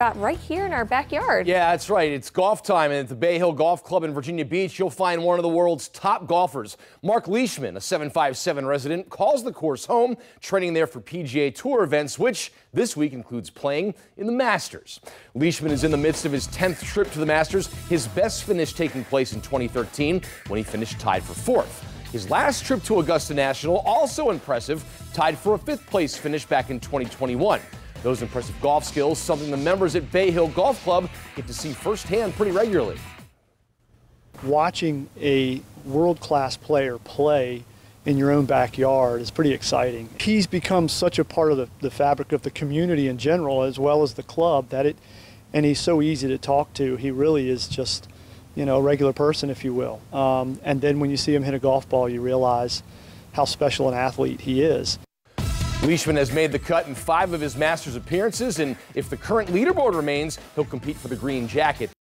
got right here in our backyard. Yeah, that's right. It's golf time, and at the Bayville Golf Club in Virginia Beach, you'll find one of the world's top golfers. Marc Leishman, a 757 resident, calls the course home, training there for PGA Tour events, which this week includes playing in the Masters. Leishman is in the midst of his 10th trip to the Masters, his best finish taking place in 2013 when he finished tied for fourth. His last trip to Augusta National, also impressive, tied for a fifth place finish back in 2021. Those impressive golf skills, something the members at Bayville Golf Club get to see firsthand pretty regularly. Watching a world class player play in your own backyard is pretty exciting. He's become such a part of the, the fabric of the community in general, as well as the club, that it, and he's so easy to talk to. He really is just, you know, a regular person, if you will. Um, and then when you see him hit a golf ball, you realize how special an athlete he is. Leishman has made the cut in five of his Masters appearances, and if the current leaderboard remains, he'll compete for the green jacket.